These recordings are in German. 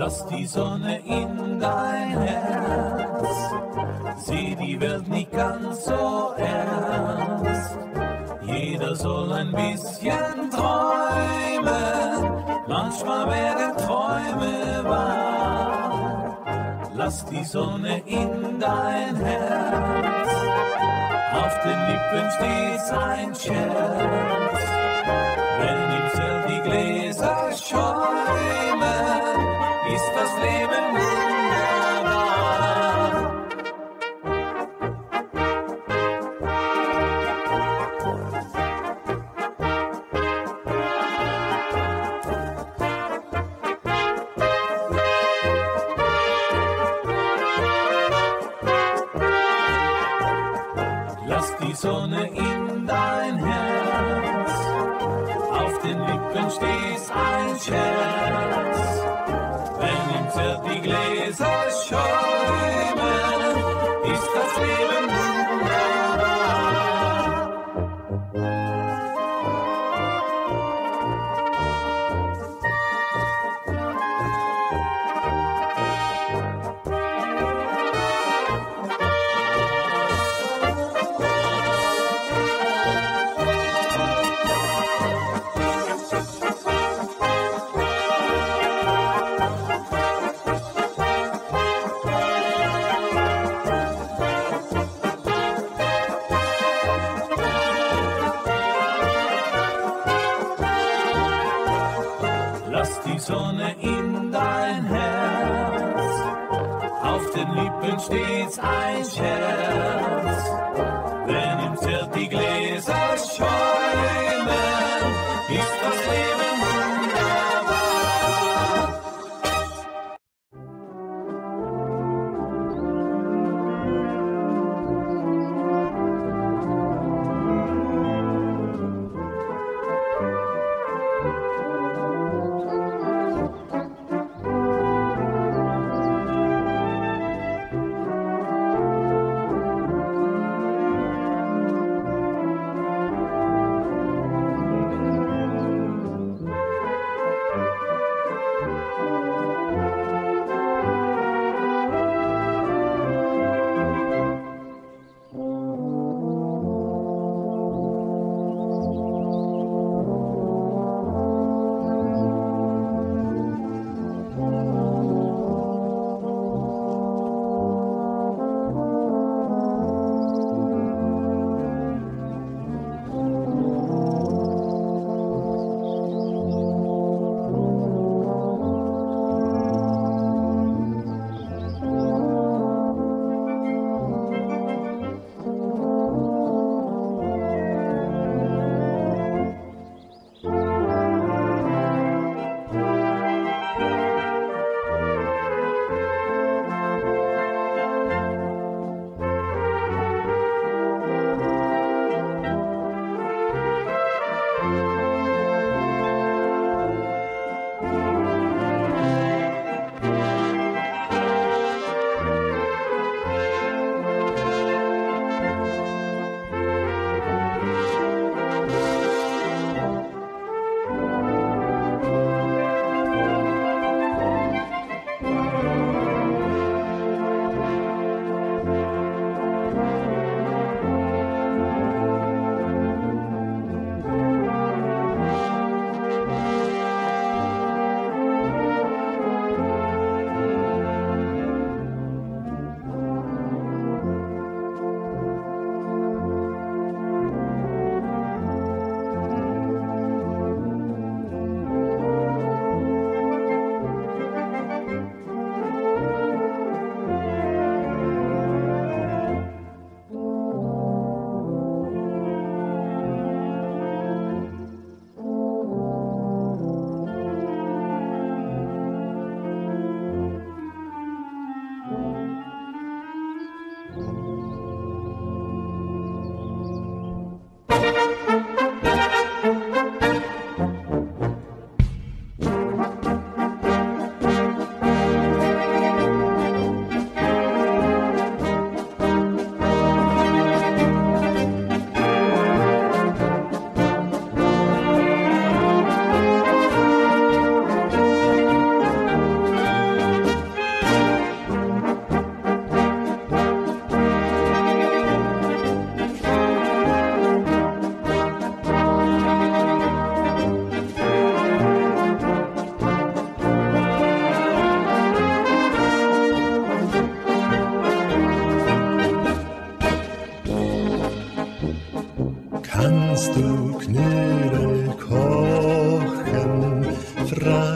Lass die Sonne in dein Herz, sieh die Welt nicht ganz so ernst. Jeder soll ein bisschen träumen, manchmal werden Träume wahr. Lass die Sonne in dein Herz, auf den Lippen steht ein Scherz. Wenn im Zelt die Gläser schäumen, ist das Leben den Lippen steht ein Scherz.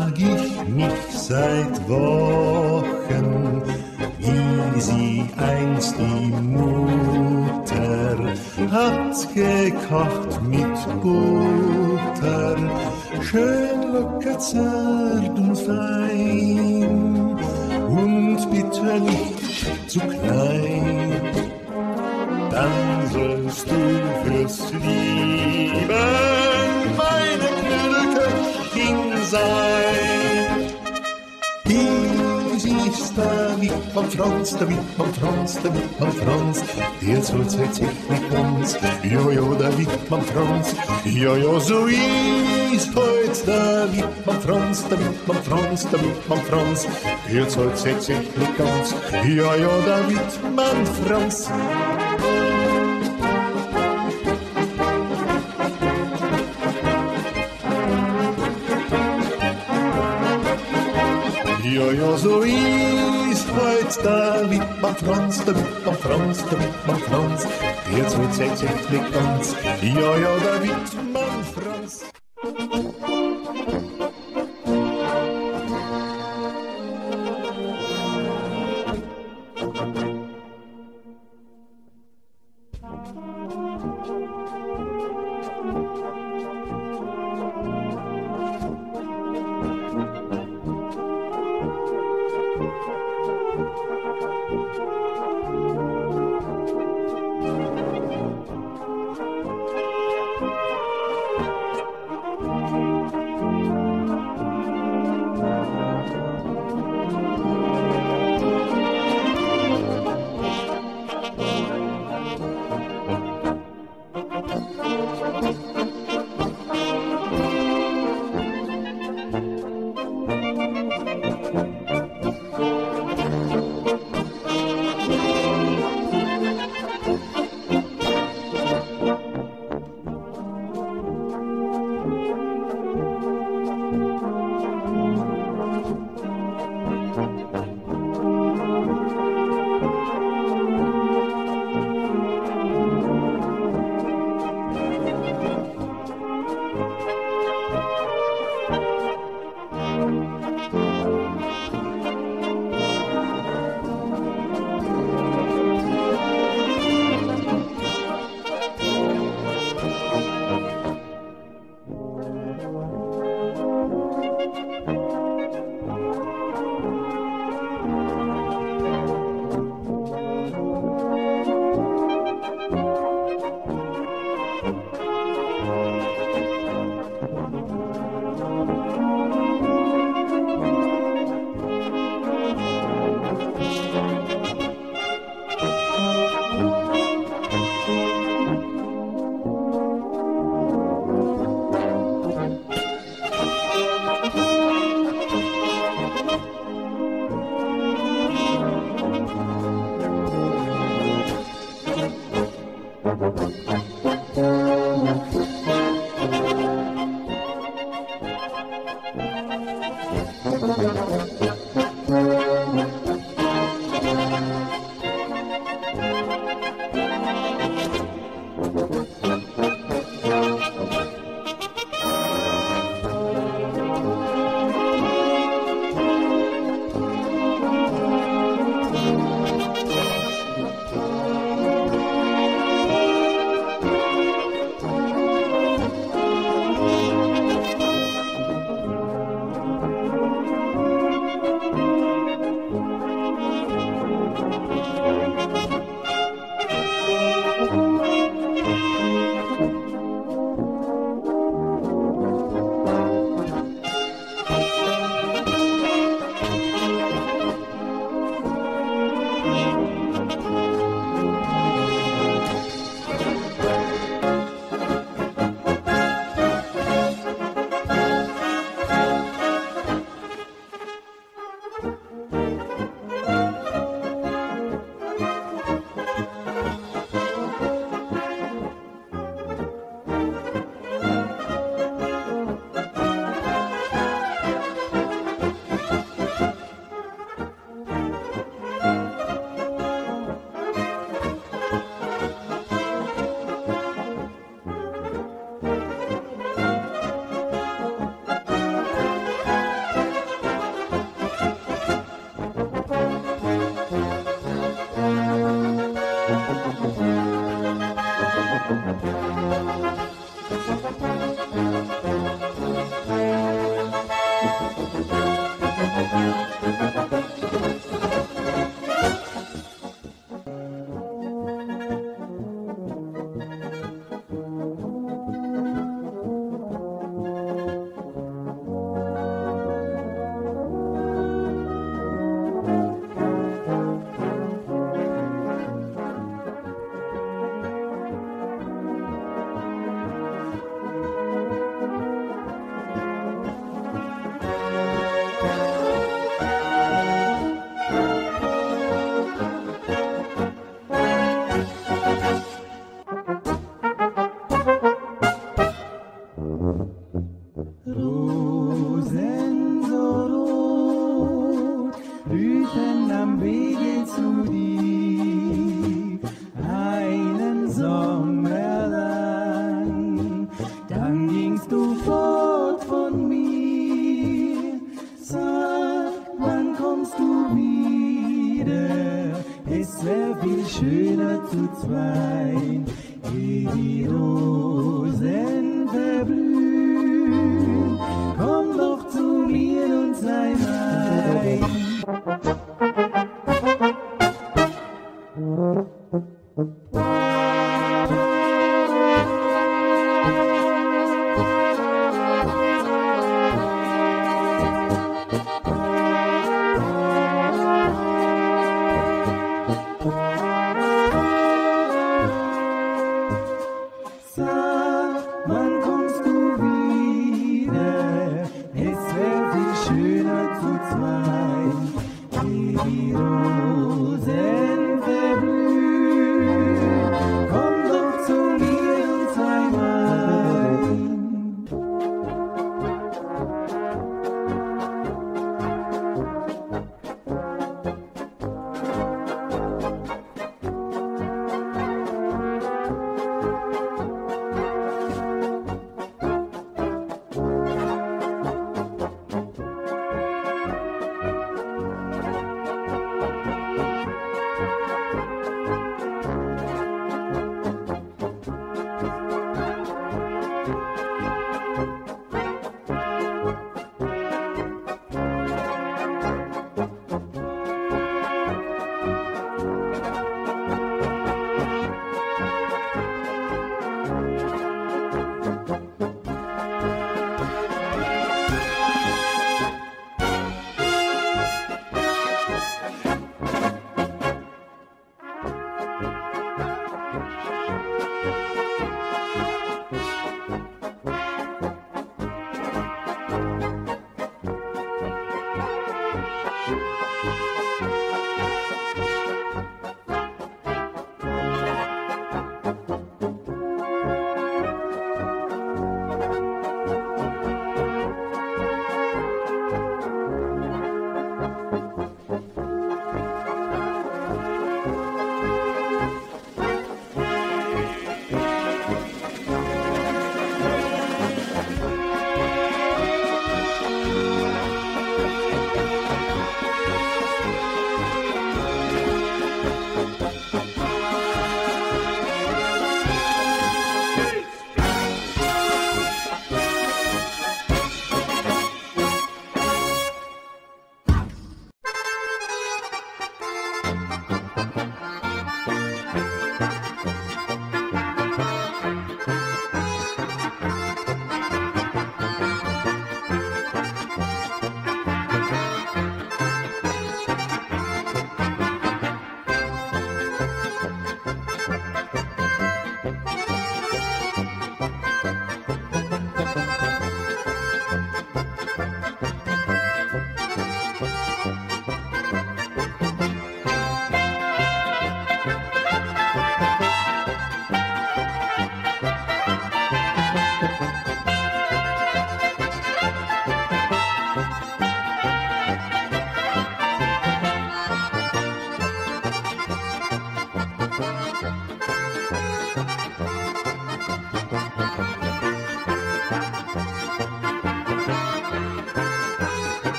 Frag ich mich seit Wochen, wie sie einst die Mutter hat gekocht mit Butter, schön locker, zart und fein und bitte nicht zu klein. Dann sollst du fürs Lieben sein. Hier ist der Lied von Franz, der Lied von Franz, der Lied von Franz, der zur Zeit sich mit uns. Jojo, der Lied von Franz, jojo, so ist heute der Lied von Franz, der Lied von Franz, der Lied von Franz, der zur Zeit sich mit uns. Jojo, der Lied von Franz. Jojoj Louise, heute da liebt man Franz, da liebt man Franz, da liebt man Franz. Jetzt wird's jetzt endlich ganz. Jojoj, da liebt man Franz. Bye.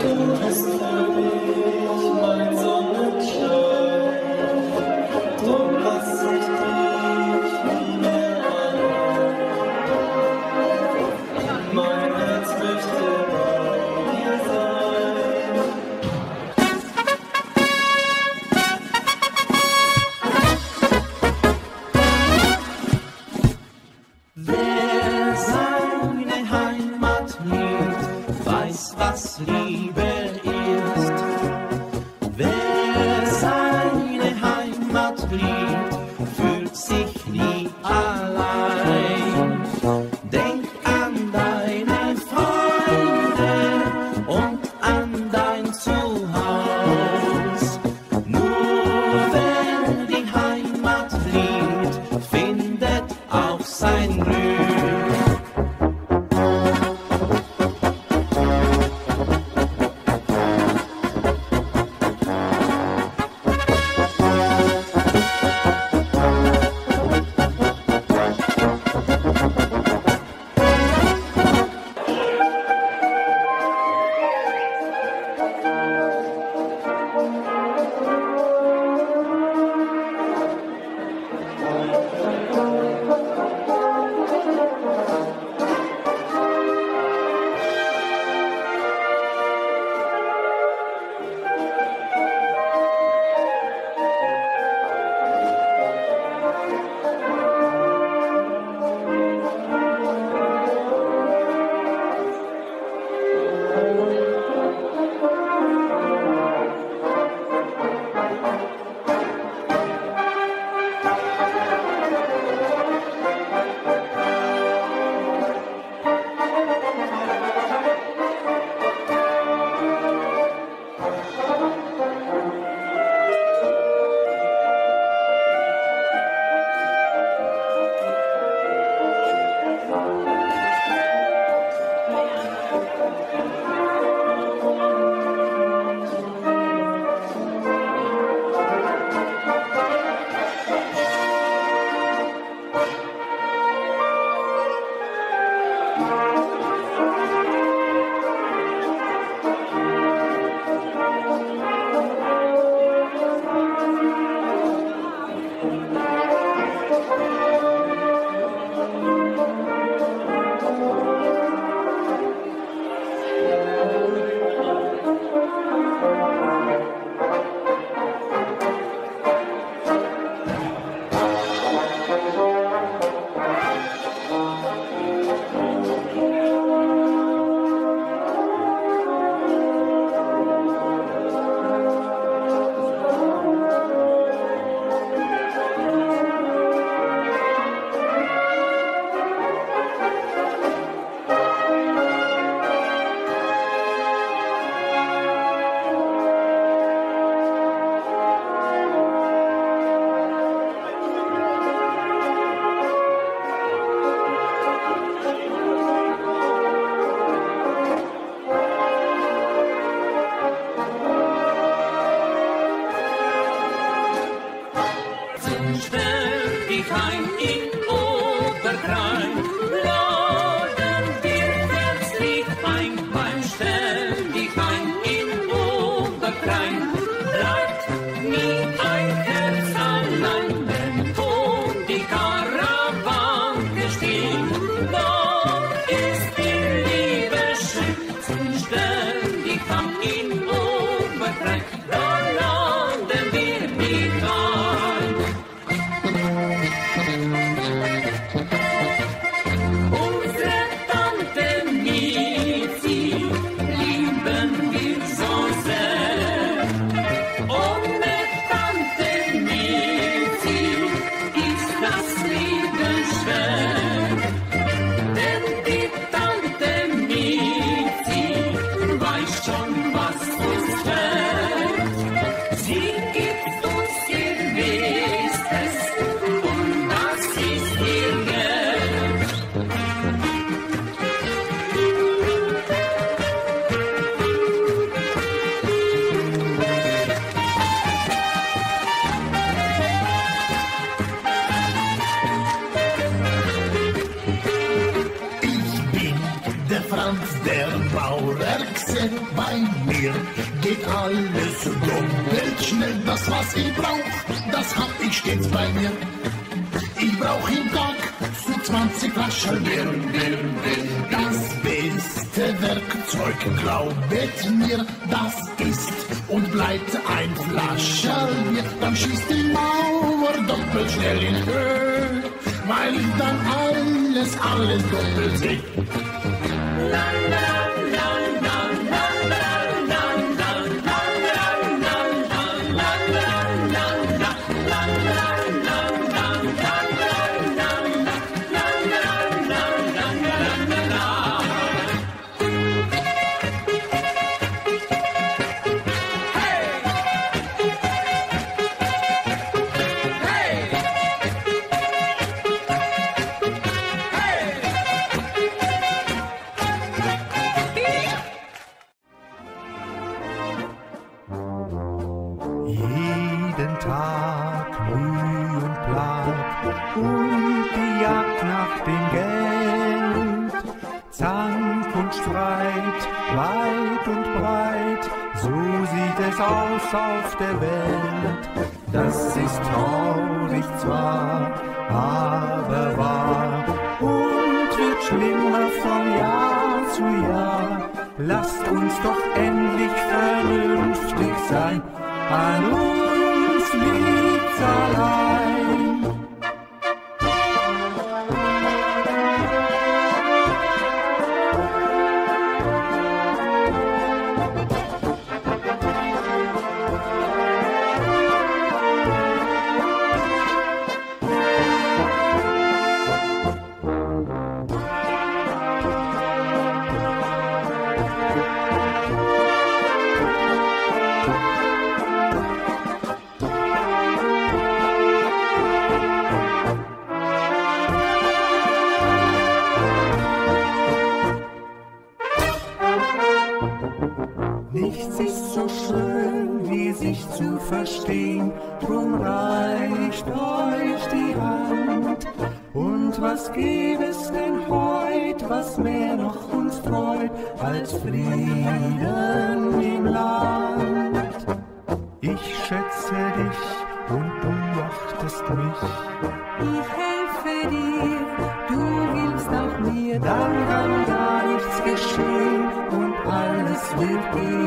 coração. was ich brauch, das hab ich stets bei mir. Ich brauch im Tag so 20 Flaschen Bier, Bier, Bier. Das beste Werkzeug, glaubet mir, das ist und bleibt ein Flaschen Bier. Dann schießt die Mauer doppelt schnell in Höhe, weil ich dann alles, alles doppelt sehe. la la la la la. was mehr noch uns freut als Frieden im Land. Ich schätze dich und du achtest mich. Ich helfe dir, du hilfst auch mir, dann kann gar nichts geschehen und alles wird gehen.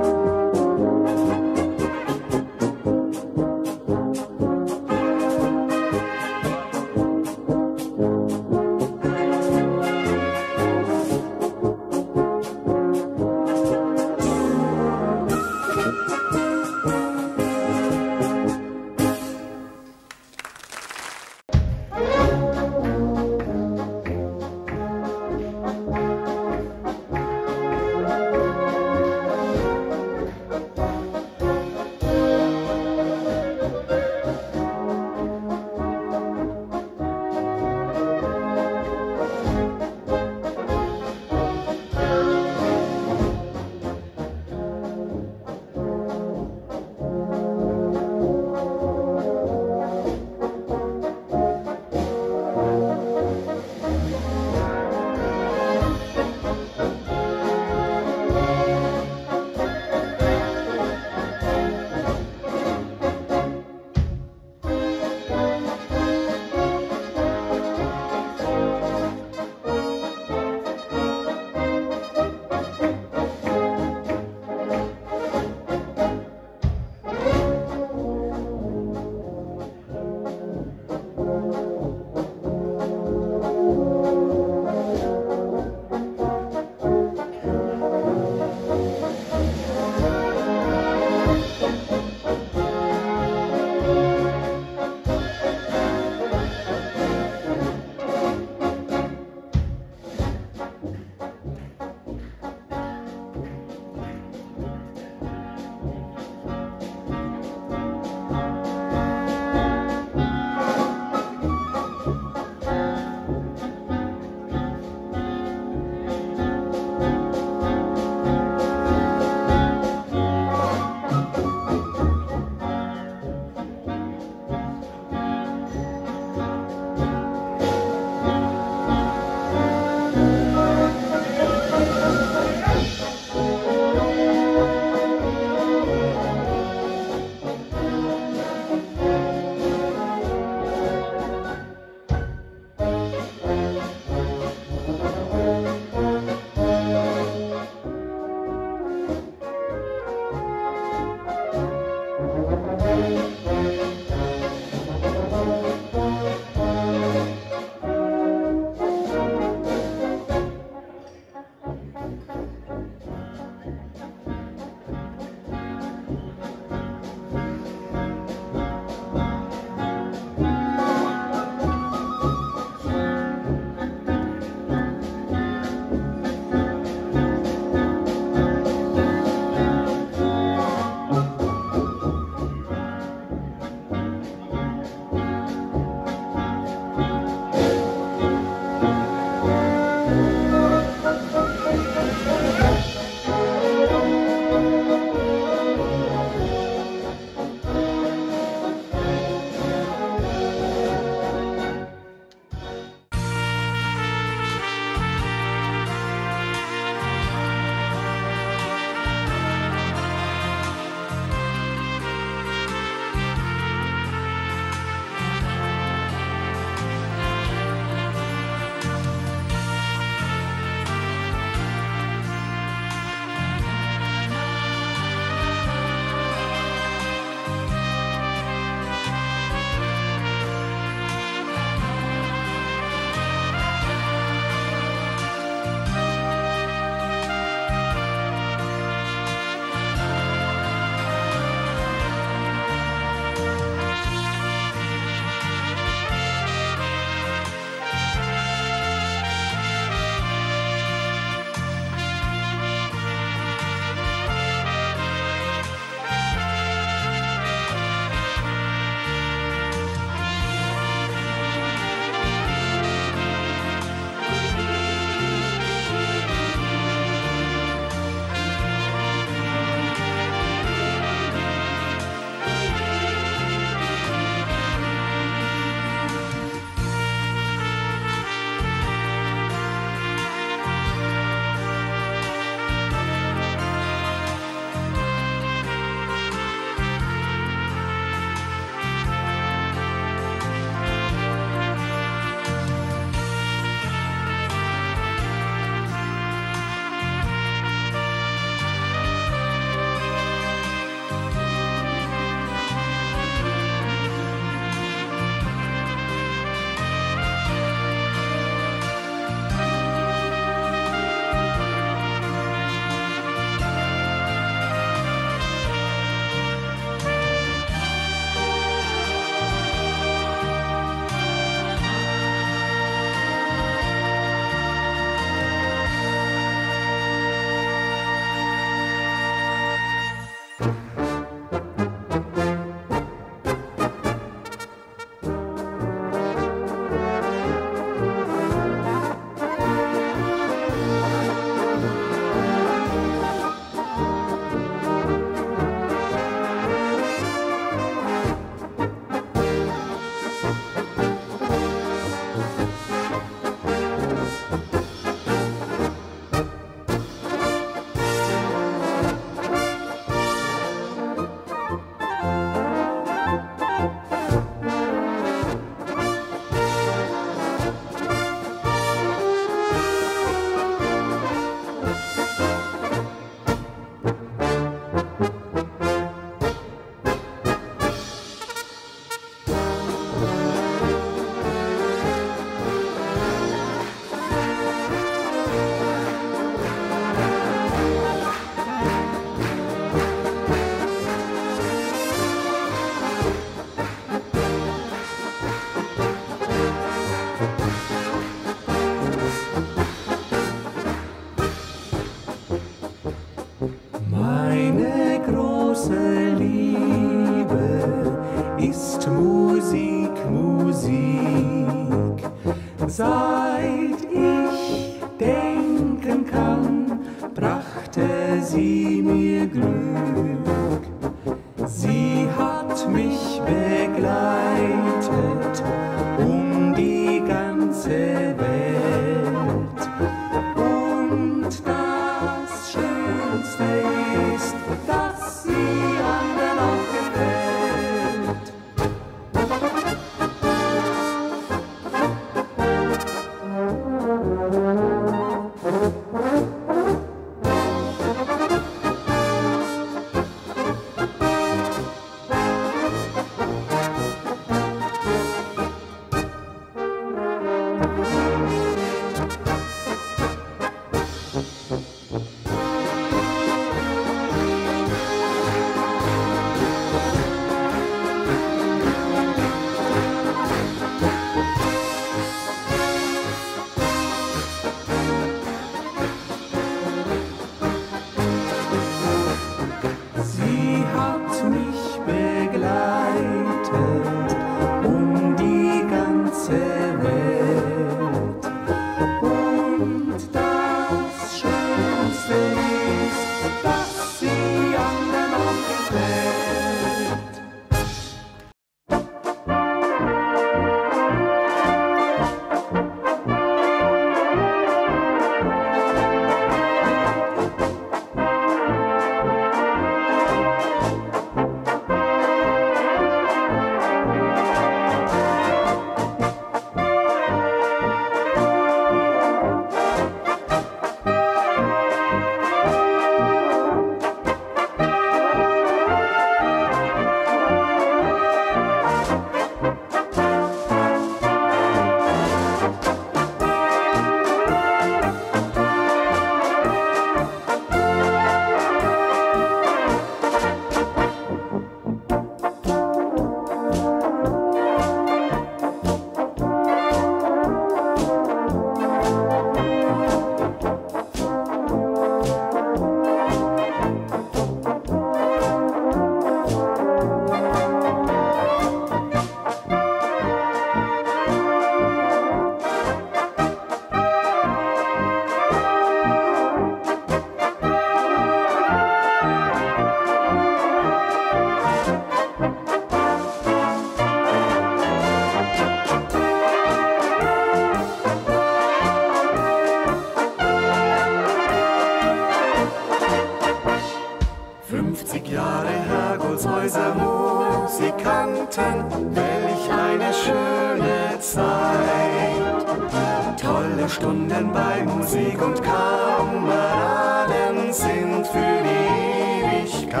Kameraden sind für die Ewigkeit.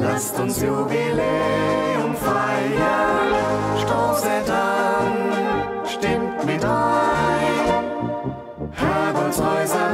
Lasst uns Jubiläum feiern, stoßet an, stimmt mit ein. Herr Goldshäuser